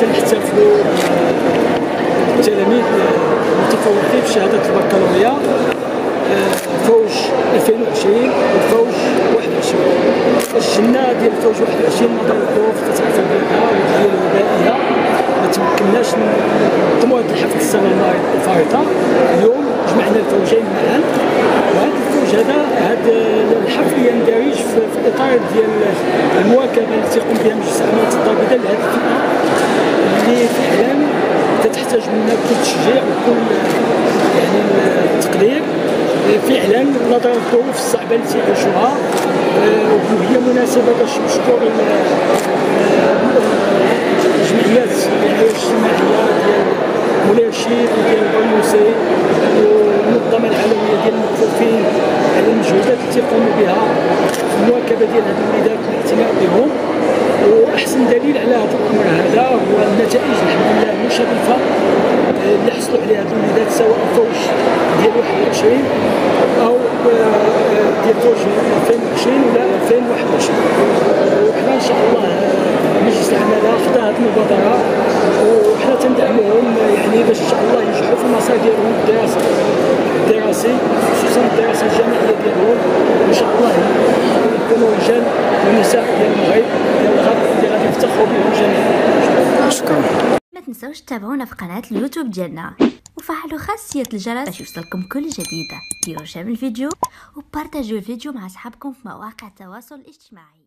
تنحتفلوا. التلاميذ المتفوقين في شهادة البكالوريا. آه، فوج 2020 وفوج 21 الجنة ديال فوج 21 نظرا الظروف كتعرفوا بها والظروف الوبائيه ما تمكناش نقدموا هذا الحفل السنة الفائته اليوم جمعنا الفوجين معا وهذا الفوج هذا هذا الحفل يندرج في الإطار ديال المواكبة التي يقوم بها مجلس الامانه الضابطة لهذه الفئة. تتحتاج منا كل تشجيع وكل يعني التقدير فعلا نظرا للظروف الصعبه التي يعيشوها آه، وهي مناسبة باش نشكر الجمعيات الاجتماعية ديال مولاي الشيخ وديال البنوسي والمنظمة العالمية ديال المكفوفين على المجهودات التي يقوموا بها المواكبة ديال بهم واحسن دليل على هذا الأمر هذا هو النتائج الحمد لله المشرفة اللي حصلوا عليها الوليدات سواء فوج ديال 21 أو ديال فوج 2020 ولا 2021 وحنا إن شاء الله مجلس العمالة خدا هذه المبادرة وحنا تندعموهم يعني باش إن شاء الله ينجحوا في المسار ديالهم الدراسي الدراسي خصوصا الدراسة الجامعية ديالهم. وان شاء الله يكونوا رجال ونساء ديال المغرب. ما تنسوش تتابعونا في قناة اليوتيوب ديالنا. وفعلوا خاصية الجرس باش يوصلكم كل جديدة ديروا شير الفيديو و partagiو الفيديو مع أصحابكم في مواقع التواصل الاجتماعي.